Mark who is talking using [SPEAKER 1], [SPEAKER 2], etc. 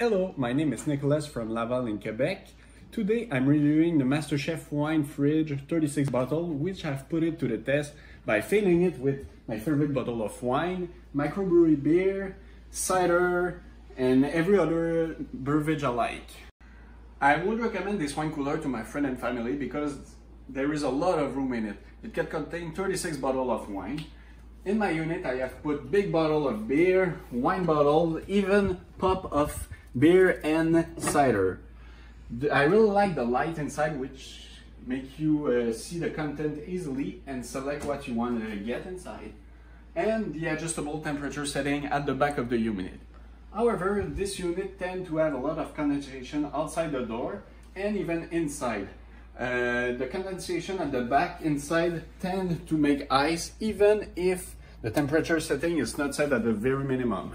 [SPEAKER 1] Hello, my name is Nicolas from Laval in Quebec. Today I'm reviewing the MasterChef Wine Fridge 36 bottle, which I've put it to the test by filling it with my favorite bottle of wine, microbrewery beer, cider, and every other beverage I like. I would recommend this wine cooler to my friend and family because there is a lot of room in it. It can contain 36 bottles of wine. In my unit, I have put big bottle of beer, wine bottle, even pop of beer and cider. I really like the light inside, which make you uh, see the content easily and select what you want to get inside. And the adjustable temperature setting at the back of the unit. However, this unit tend to have a lot of condensation outside the door and even inside. Uh, the condensation at the back inside tend to make ice even if the temperature setting is not set at the very minimum.